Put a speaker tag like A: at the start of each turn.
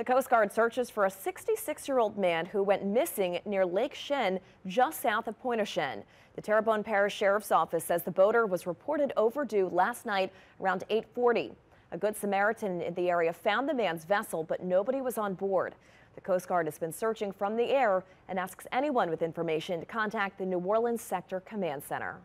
A: The Coast Guard searches for a 66-year-old man who went missing near Lake Chien, just south of Point Shen. The Terrebonne Parish Sheriff's Office says the boater was reported overdue last night around 840. A Good Samaritan in the area found the man's vessel, but nobody was on board. The Coast Guard has been searching from the air and asks anyone with information to contact the New Orleans Sector Command Center.